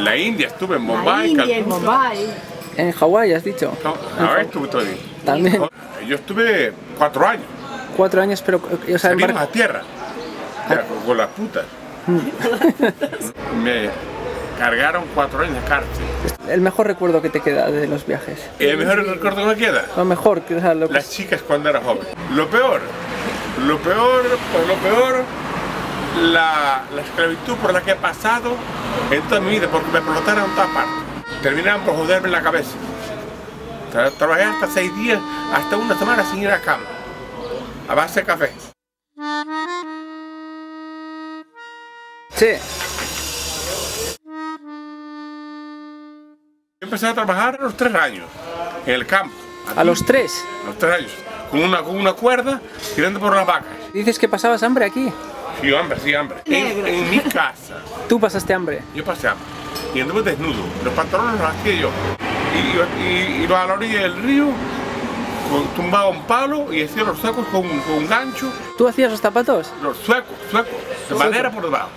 En la India estuve en La Bombay, India, en Calcuta. Bombay. En Hawái, has dicho. No, a ver, estuve todo bien. También. Yo estuve cuatro años. Cuatro años, pero. O sea, Salimos a tierra. Ya, con- con las putas. Me cargaron cuatro años de cárcel. el mejor recuerdo que te queda de los viajes. El mejor recuerdo que me queda. Lo mejor, que- o sea, lo que- Las chicas cuando era joven. Lo peor, lo peor, pues lo peor, la, la esclavitud por la que he pasado en toda mi vida, porque me explotaron en todas partes. Terminaron por joderme la cabeza. Tra- Trabajé hasta seis días, hasta una semana sin ir a cama, a base de café. Sí. Yo empecé a trabajar a los tres años, en el campo. A los tres. A los tres años, con una, con una cuerda, tirando por las vacas. Dices que pasabas hambre aquí. Sí, hambre, sí, hambre. En, en mi casa. Tú pasaste hambre. Yo pasé hambre. Y anduve desnudo. Los pantalones los hacía yo. Y iba, y- iba a la orilla del río, con- tumbaba un palo y hacía los suecos con, con un gancho. ¿Tú hacías los zapatos? Los suecos, suecos, de madera por debajo.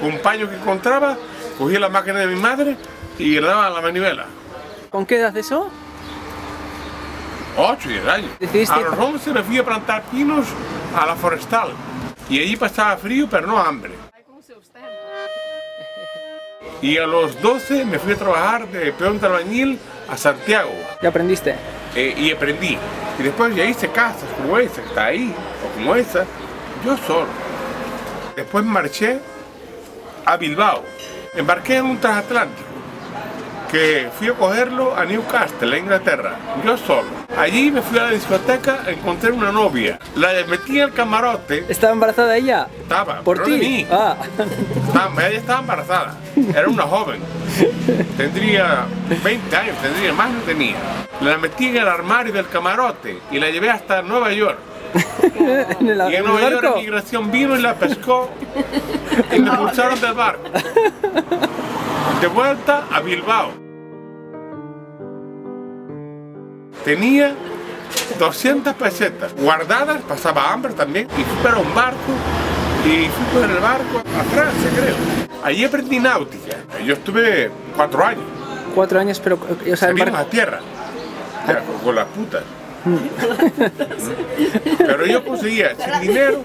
Con un paño que encontraba, cogía la máquina de mi madre y le daba la manivela. ¿Con qué edad eso? 8 10 años. A los 11 me fui a plantar pinos a la forestal. Y allí pasaba frío, pero no hambre. Y a los 12 me fui a trabajar de peón de albañil a Santiago. Ya aprendiste. eh, y aprendí. Y después ya hice casas como esa, que está ahí, o como esa, yo solo. Después marché a Bilbao. Embarqué en un transatlántico que fui a cogerlo a Newcastle, en Inglaterra, yo solo. Allí me fui a la discoteca, encontré una novia. La metí en el camarote, ¿Estaba embarazada ella? estaba, ¿Por pero ti? de mí. Ah. Estaba- ella estaba embarazada, era una joven. Tendría 20 años, tendría más no tenía. La metí en el armario del camarote y la llevé hasta Nueva York. ¿En el, Y en el Nueva York barco? inmigración vino y la pescó y me expulsaron del barco. De vuelta a Bilbao. Tenía 200 pesetas guardadas, pasaba hambre también, y fui para un barco y fui con el barco a Francia, creo. Allí aprendí náutica. Yo estuve cuatro años. Cuatro años, pero. O sea, Salimos barco. a tierra. Ya, con, con las putas. Pero yo conseguía, sin dinero,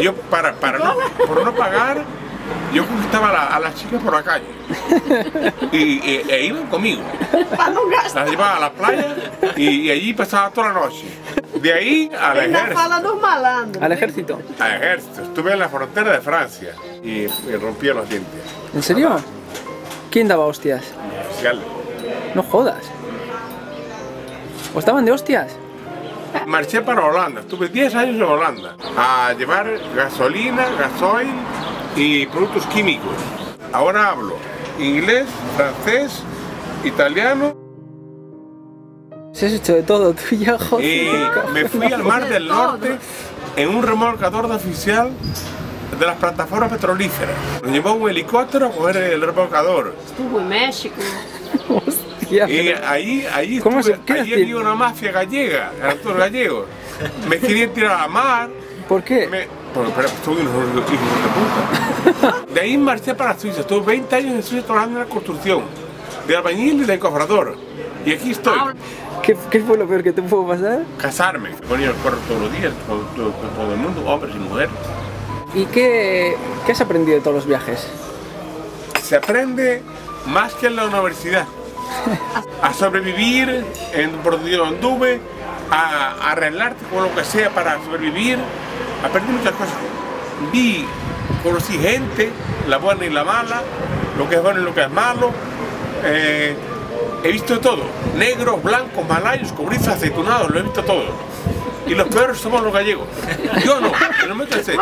yo para, para no, por no pagar, yo conquistaba a, la- a las chicas por la calle. Y, y- e iban conmigo. Las llevaba a la playa y, y allí pasaba toda la noche. De ahí al ejército. fala dos malandros. Al ejército. Al ejército. Estuve en la frontera de Francia y, y rompía los dientes. ¿En serio? ¿Quién daba hostias? Oficial. No jodas. ¿O estaban de hostias? Marché para Holanda, estuve 10 años en Holanda a llevar gasolina, gasoil y productos químicos. Ahora hablo inglés, francés, italiano Se has hecho de todo, tú ya, joder. y me fui al Mar del Norte en un remolcador de oficial de las plataformas petrolíferas. Nos llevó un helicóptero a coger el remolcador. Estuvo en México. Hostia, Y ahí, ahí, ¿Cómo estuve- se- decir? había una mafia gallega, todos gallegos. Me querían tirar a la mar. ¿Por qué? Me... Porque, pero unos hijos de puta. De ahí marché para Suiza. Estuve 20 años en Suiza trabajando en la construcción. De albañil y de encofrador. Y aquí estoy. ¿Qué, qué fue lo peor que te pudo pasar? Casarme. Ponía el corro todos los días con, todo- todo el mundo, hombres y mujeres. ¿Y qué, qué has aprendido de todos los viajes? Se aprende más que en la universidad. A sobrevivir en por donde yo anduve, a, a arreglarte con lo que sea para sobrevivir. Aprendí muchas cosas. Vi, conocí gente, la buena y la mala, lo que es bueno y lo que es malo. Eh, he visto todo. Negros, blancos, malayos, cobrizos, aceitunados, lo he visto todo. Y los peores somos los gallegos. Yo no, pero no me cansé.